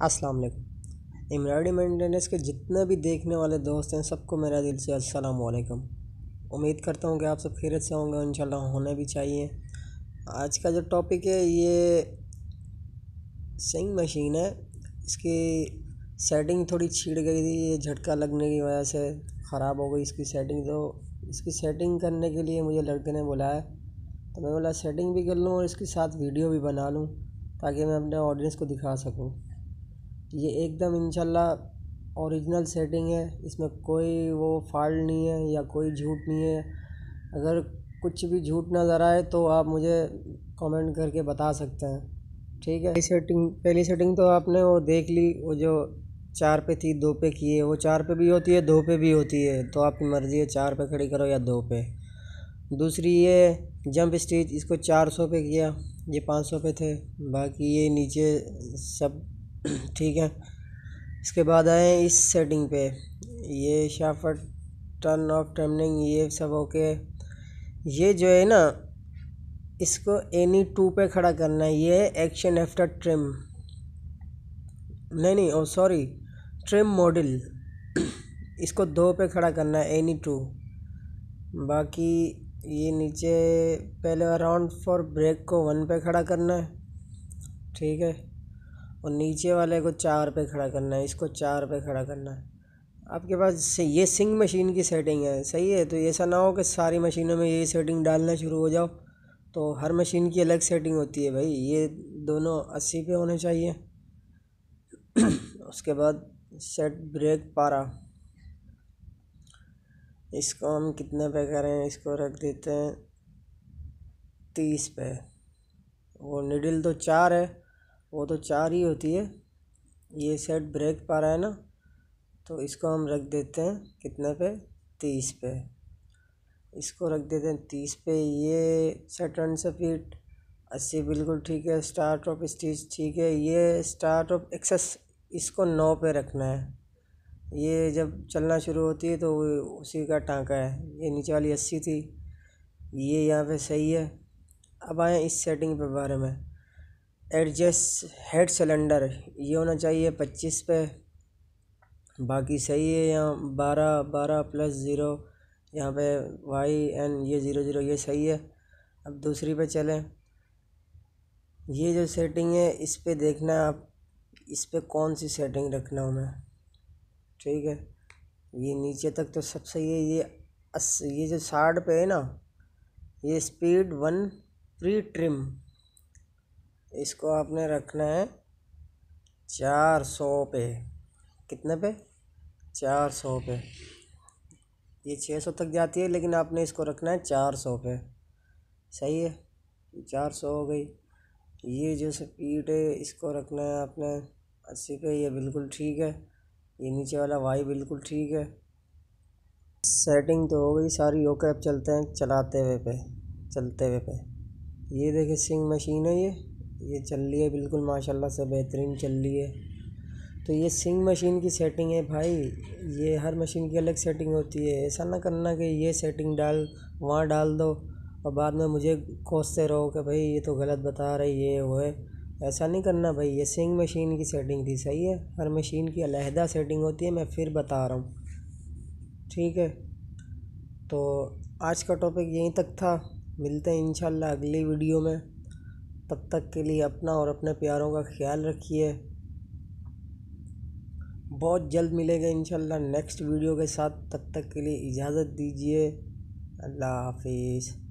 अस्सलाम वालेकुम। Embroidery maintenance के जितने भी देखने वाले दोस्त हैं, सबको मेरा दिल से अस्सलाम वालेकुम। उम्मीद करता हूँ कि आप सब खैरियत से होंगे इंशाल्लाह होने भी चाहिए। आज का जो टॉपिक है, ये सिंग मशीन है। इसकी सेटिंग थोड़ी छिड़ गई थी, ये झटका लगने की वजह से ख़राब हो गई इसकी सेटिंग तो इसकी सेटिंग करने के लिए मुझे लड़के ने बुलाया। तो मैं बोला सेटिंग भी कर लूँ और इसके साथ वीडियो भी बना लूँ, ताकि मैं अपने ऑडियंस को दिखा सकूँ। ये एकदम इंशाल्लाह ओरिजिनल सेटिंग है, इसमें कोई वो फॉल्ट नहीं है या कोई झूठ नहीं है। अगर कुछ भी झूठ नज़र आए तो आप मुझे कमेंट करके बता सकते हैं, ठीक है? सेटिंग, पहली सेटिंग तो आपने वो देख ली, वो जो चार पे थी, दो पे की है, वो चार पे भी होती है, दो पे भी होती है तो आपकी मर्ज़ी है चार पे खड़ी करो या दो पे। दूसरी ये जंप स्टिच, इसको चार सौ पे किया, ये पाँच सौ पे थे, बाकी ये नीचे सब ठीक है। इसके बाद आए इस सेटिंग पे। ये शाफट टर्न ऑफ़ टर्निंग ये सब ओके ये जो है ना, इसको एनी टू पे खड़ा करना है। ये एक्शन आफ्टर ट्रिम नहीं नहीं ओ सॉरी ट्रिम मॉडल इसको दो पे खड़ा करना है एनी टू बाकी ये नीचे, पहले अराउंड फॉर ब्रेक को वन पे खड़ा करना है। ठीक है। और नीचे वाले को चार पे खड़ा करना है, इसको चार पे खड़ा करना है। आपके पास ये सिंग मशीन की सेटिंग है, सही है? तो ऐसा ना हो कि सारी मशीनों में ये सेटिंग डालना शुरू हो जाओ तो हर मशीन की अलग सेटिंग होती है भाई। ये दोनों अस्सी पे होने चाहिए। उसके बाद सेट ब्रेक पारा। इसको हम कितने पे करें? इसको रख देते हैं तीस पे। वो निडल तो चार है। वो तो चार ही होती है। ये सेट ब्रेक पा रहा है ना तो इसको हम रख देते हैं कितने पे? तीस पे। इसको रख देते हैं तीस पे। ये सेट रन से फीट अस्सी बिल्कुल ठीक है। स्टार्ट ऑफ़ स्टिच ठीक है। ये स्टार्ट ऑफ़ एक्सेस इसको नौ पे रखना है। ये जब चलना शुरू होती है तो उसी का टाँका है। ये नीचे वाली अस्सी थी। ये यहाँ पे सही है। अब आए इस सेटिंग पे बारे में। एडजस्ट हेड सिलेंडर, ये होना चाहिए पच्चीस पे। बाकी सही है यहाँ बारह बारह प्लस ज़ीरो यहाँ पे वाई एन ये ज़ीरो ज़ीरो ये सही है। अब दूसरी पे चलें। ये जो सेटिंग है, इस पे देखना है आप, इस पे कौन सी सेटिंग रखना हूँ मैं ठीक है? ये नीचे तक तो सब सही है, ये अस, ये जो साठ पे है ना, ये स्पीड वन प्री ट्रिम इसको आपने रखना है चार सौ पे। कितने पे? चार सौ पे। ये छः सौ तक जाती है, लेकिन आपने इसको रखना है चार सौ पे। सही है? चार सौ हो गई। ये जो स्पीड है, इसको रखना है आपने अस्सी पे। ये बिल्कुल ठीक है। ये नीचे वाला वाई बिल्कुल ठीक है। सेटिंग तो हो गई सारी। ओके अब चलते हैं, चलाते हुए पे, चलते हुए पे। ये देखिए सिंग मशीन है ये। ये चल रही है, बिल्कुल माशाल्लाह से बेहतरीन चल रही है। तो ये सिंग मशीन की सेटिंग है भाई, ये हर मशीन की अलग सेटिंग होती है। ऐसा ना करना कि ये सेटिंग डाल, वहाँ डाल दो और बाद में मुझे कोसते रहो कि भाई ये तो गलत बता रही, ये वो है। ऐसा नहीं करना भाई, ये सिंग मशीन की सेटिंग थी, सही है? हर मशीन की अलहदा सेटिंग होती है, मैं फिर बता रहा हूँ। ठीक है? तो आज का टॉपिक यहीं तक था। मिलते हैं इंशाल्लाह अगली वीडियो में। तब तक के लिए अपना और अपने प्यारों का ख्याल रखिए। बहुत जल्द मिलेगा इंशाल्लाह नेक्स्ट वीडियो के साथ। तब तक के लिए इजाज़त दीजिए। अल्लाह हाफिज़।